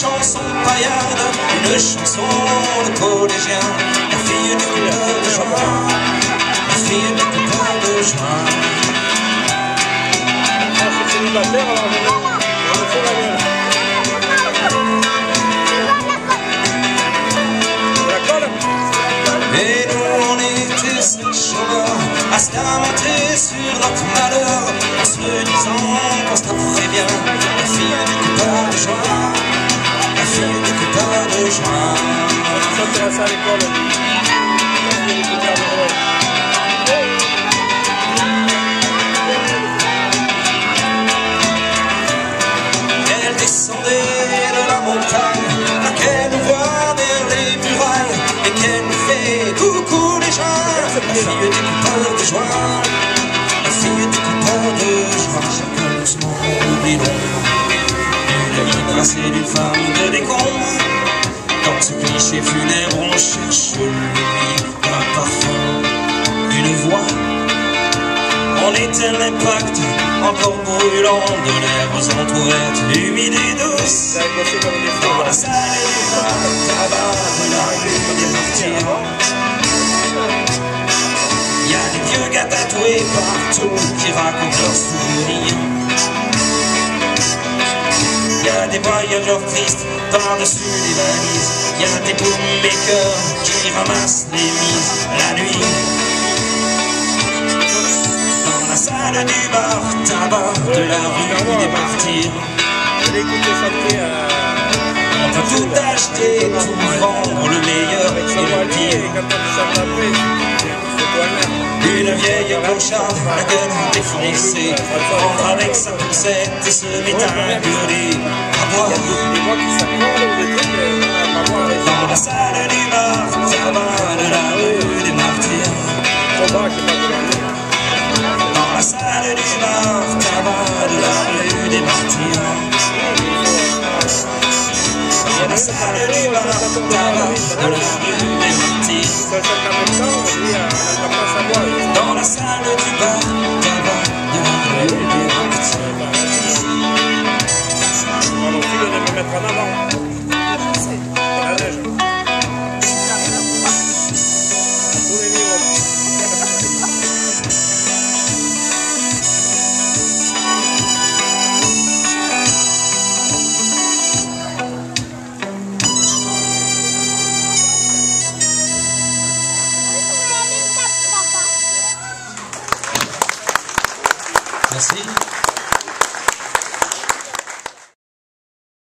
paillarde, une chanson de collégien, la fille du coupeur de joie, la fille du coupeur de joie. Ah, c'est célibataire, alors je vais me faire la gueule. La colle Et nous on était ces chômeurs à se lamenter sur notre malheur en se disant qu'on se taperait bien À l'école. Est. Elle descendait de la montagne, laquelle nous voit vers les murailles, et qu'elle nous fait coucou les gens, la fille du coupeur de joie, la fille du coupeur de joie, chacun doucement oublie l'ombre d'une vie tracée d'une femme de décombre. Cliché funèbre, on cherche un parfum, une voix. On éteint l'impact encore brûlant de lèvres entrouvertes, humides et douces. Des Dans la salle du tabac de la rue des martyrs. Y a des vieux gars tatoués partout qui racontent leurs souvenirs. Y a des voyageurs tristes par-dessus les valises. Y a des boommakers qui ramassent les mises la nuit. Dans la salle du bar tabac de la rue des martyrs. Chanter euh, On peut tout acheter, tout vendre, le meilleur et le pire. Une vieille clocharde, la gueule défoncée, rentre avec sa poussette et se met à gueuler. À boire Dans la salle du bar, tabac de la rue des martyrs. Dans la salle du bar, tabac de la rue des martyrs. Dans la salle du bar, Merci.